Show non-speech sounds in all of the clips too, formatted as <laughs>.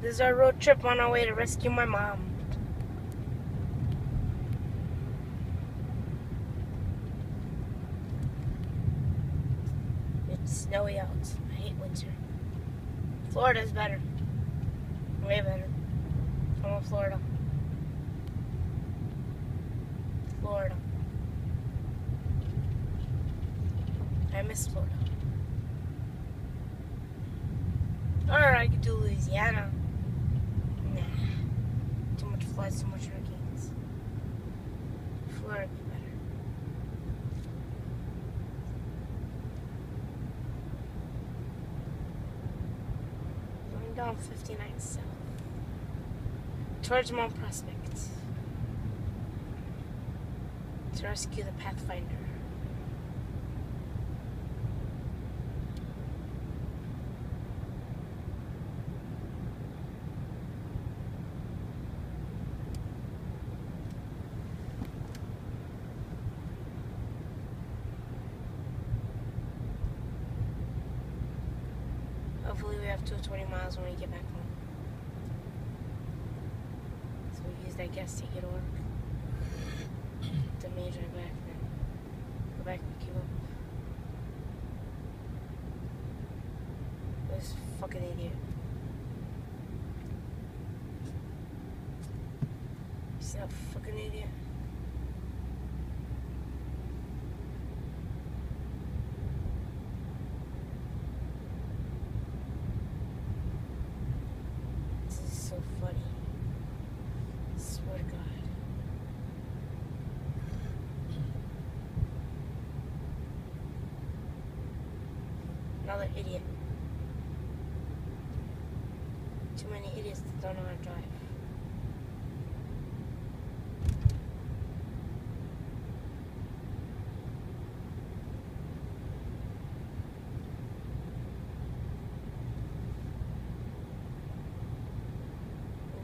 This is our road trip on our way to rescue my mom. It's snowy out. I hate winter. Florida's better. Way better. I want Florida. Florida. I miss Florida. Or I could do Louisiana. Be better. Going down 59 south. Towards Mount Prospect. To rescue the Pathfinder. We have 220 miles when we get back home. So we use that gas to get to work. Then me drive back then. Go back and keep up. This fucking idiot. See that fucking idiot? This is so funny. swear to God. Another idiot. Too many idiots that don't know how to drive.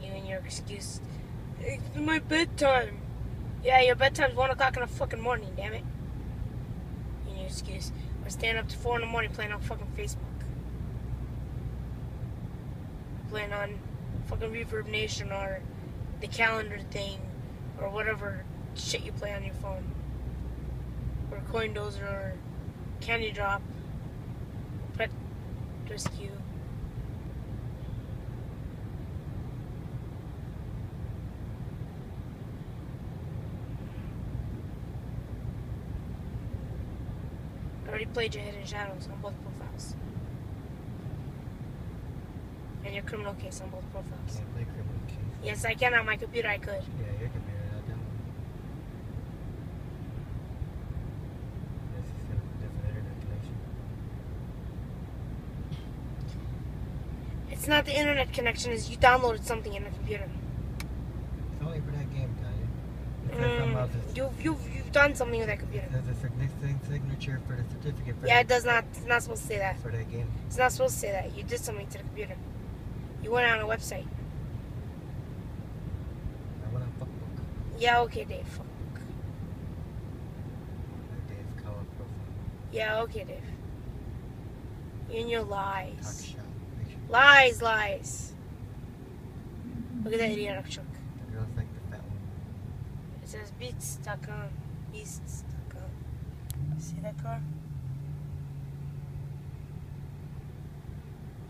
You and your excuse. It's my bedtime. Yeah, your bedtime's one o'clock in the fucking morning, damn it. You and your excuse. We're up to four in the morning playing on fucking Facebook. Playing on fucking ReverbNation or the calendar thing or whatever shit you play on your phone. Or Coin Dozer or Candy Drop. Pet Rescue. I already played your Hidden Shadows on both profiles. And your criminal case on both profiles. Can't play criminal case. Yes, I can on my computer, I could. Yeah, your computer, not that one. Yes, you set up a different internet connection. It's not the internet connection, it's you downloaded something in the computer. It's only for that game, Tanya. It says something about Mm, you've, you've done something with that computer. A signature for the certificate for, Yeah, it does not, it's not supposed to say that. for that game. It's not supposed to say that. You did something to the computer. You went on a website. I went on fuckbook. Yeah, okay, Dave. Fuck. Dave Cowan profile. Yeah, okay, Dave. You and your lies. sure Lies, lies. Look at that idiot truck. the girl's like the fat one. It says beats.com. Beats.com. See that car?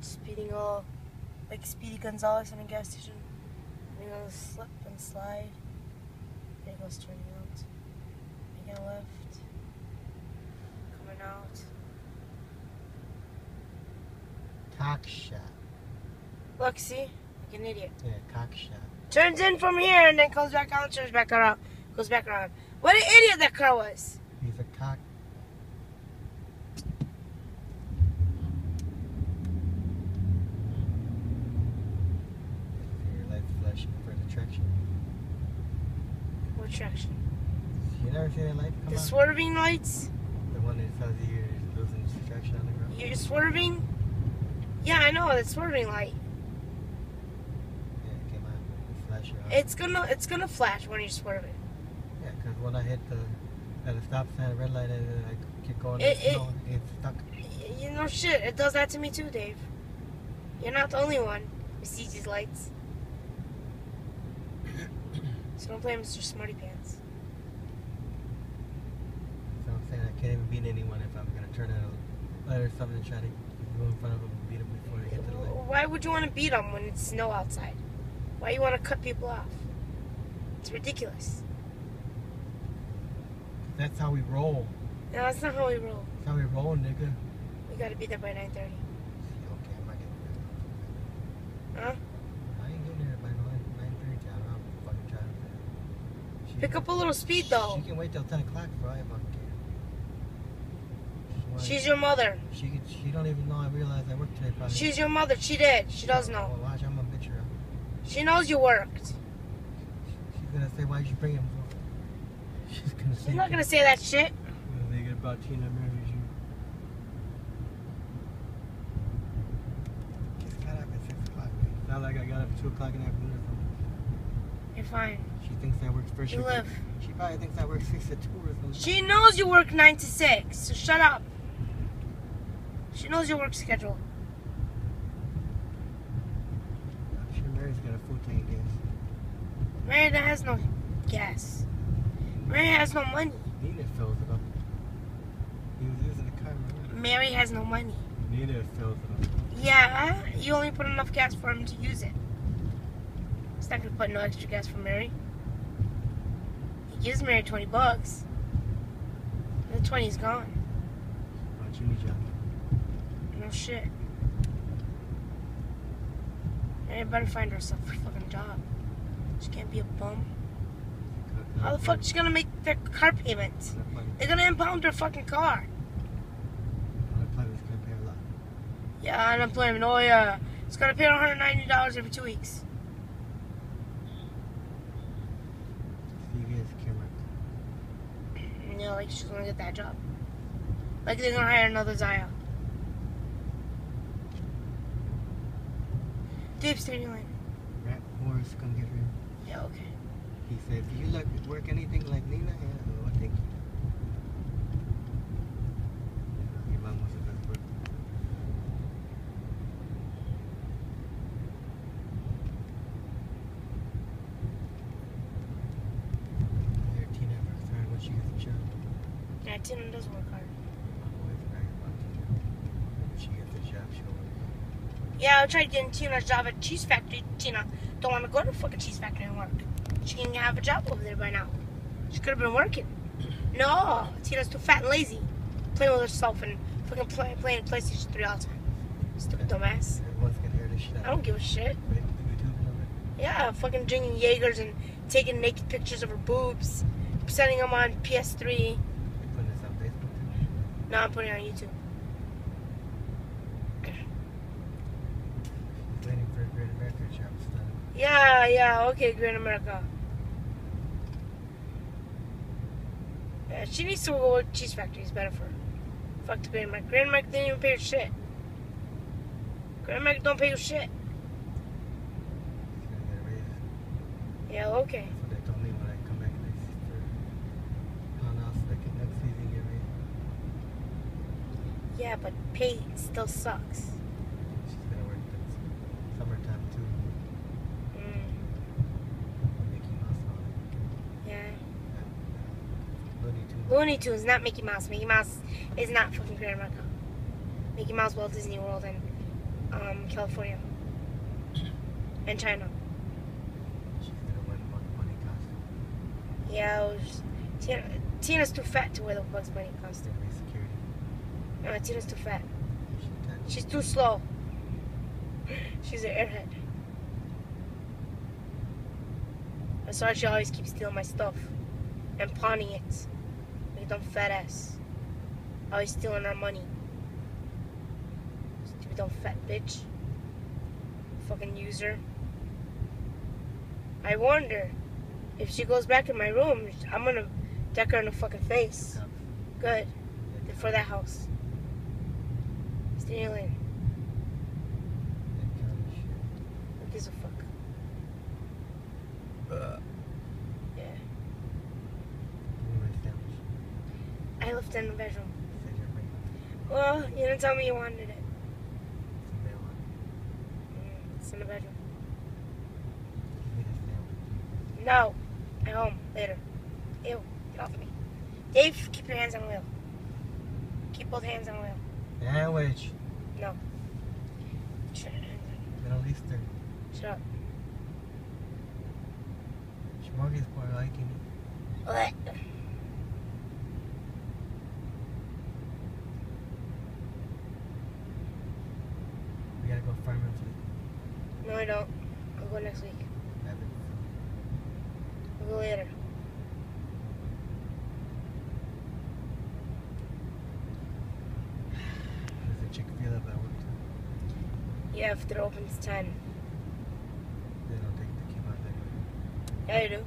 Speeding all like Speedy Gonzalez on a gas station. He goes slip and slide. There he goes turning out. Making a left. Coming out. Cock shot. Look, see? Like an idiot. Yeah, cock shot. Turns in from here and then comes back out, turns back around, goes back around. What an idiot that car was! He's a cock. Your light flashing for the traction. What traction? You never see that light come The on? swerving lights? The one that tells you you're losing traction on the ground. You're swerving? Yeah, I know, the swerving light. Yeah, it came on. It flashed It's gonna it's gonna flash when you're swerving. Yeah, because when I hit the at the stop sign, red light, and I keep going, It- it, it- snow, it's stuck. You know shit, it does that to me too, Dave. You're not the only one. You sees these lights. So don't play Mr. Smarty Pants. So I'm saying I can't even beat anyone if I'm gonna turn at a light or something and try to go in front of them and beat them before they get to the light. Why would you want to beat them when it's snow outside? Why you want to cut people off? It's ridiculous. That's how we roll. No, that's not how we roll. That's how we roll, nigga. We gotta be there by 9:30. Okay, I'm not getting there. Huh? I ain't getting there by 9, 9.30. I don't know. I'm fucking trying to. She Pick up a little speed though. She can wait till 10 o'clock before I fucking care. She's, She's your mother. She she don't even know I realized I worked today probably. She's your mother. She did. She does oh, know. Well, watch, I'm bitch. She knows you worked. She's gonna say, why'd you bring him? She's gonna say. She's not gonna say that shit. They get about Tina marries you. Just got up at 6 o'clock. It's not like I got up at 2 o'clock in the afternoon or something. You're fine. She thinks I work first You shift. live. She probably thinks I work 6 to 2 or something. She knows you work 9 to 6, so shut up. She knows your work schedule. I'm sure Mary's got a full tank of gas. Mary that has no gas. Mary has no money. Nina fills it up. He was using the car? Mary has no money. Nina fills it up. Yeah, you only put enough gas for him to use it. He's not gonna put no extra gas for Mary. He gives Mary 20 bucks. The 20's gone. Watch Jimmy John. No shit. Mary better find herself a fucking job. She can't be a bum. How the fuck is she gonna make their car payments? They're gonna impound her fucking car. Unemployment's gonna pay a lot. Yeah, unemployment. Oh yeah, it's gonna pay 190 dollars every two weeks. You know, like she's gonna get that job. Like they're gonna hire another Zaya. Deep Stadium Line. Rat Morris come get her. Yeah, okay. He said, Do you look work anything like Nina? Yeah, oh, thank you. Your mom was the best work. Your Tina works hard when she gets a job. Yeah, Tina does work hard. I'm always bragging about Tina. When she gets a job, she'll work. Yeah, I tried getting Tina a job at Cheese Factory. Tina don't want to go to fucking Cheese Factory and work. She can have a job over there by now. She could have been working. No, Tina's too fat and lazy. Playing with herself and fucking play, playing PlayStation 3 all the time. Stupid dumbass. Everyone's gonna hear this shit. I don't give a shit. Put it on YouTube and all that. Yeah, fucking drinking Jaegers and taking naked pictures of her boobs, sending them on PS3. You're putting this on Facebook. Now I'm putting it on YouTube. Waiting for a Great America job to start. Yeah, yeah, okay, Great America. Yeah, she needs to go work cheese factory. It's better for her. Fuck the Great America. Great America didn't even pay her shit. Great America don't pay you shit. She's gonna get a raise. Yeah, okay. That's what they told me when I come back next for on us like next season get raised. Yeah, but pay still sucks. She's gonna work this summertime too. Mm, Mickey Mouse and all that. yeah. Uh, Looney Tunes. Not Mickey Mouse. Mickey Mouse is not fucking Great America. Mickey Mouse, Walt Disney World, and um, California. And China. She's gonna win Bugs Bunny costume. Yeah, was, Tina, Tina's too fat to wear the Bugs Bunny costume. gonna be security. No, Tina's too fat. She's. She's too slow. <laughs> She's an airhead. That's why she always keeps stealing my stuff and pawning it. Dumb fat ass. Always stealing our money. Stupid dumb fat bitch. Fucking user. I warned her. If she goes back in my room, I'm gonna deck her in the fucking face. Good. For that house. Stealing. That kind of shit. Who gives a fuck? Uh, Yeah. give me my sandwich. I left it in the bedroom. Said you're bringing Well, you didn't tell me you wanted it. some mail on. Mm, It's in the bedroom. Give me the sandwich. No. At home. Later. Ew. Get off of me. Dave, keep your hands on the wheel. Keep both hands on the wheel. Sandwich. No. Shut Pero lister. Shut up. Smorgasbord liking it. Blech. We gotta go farm and fleet. No, I don't. I'll go next week. I'll go later. There's a Chick-fil-A that I went. Yeah, if they're open, it's 10. They don't take the kebab anyway. Yeah, you do.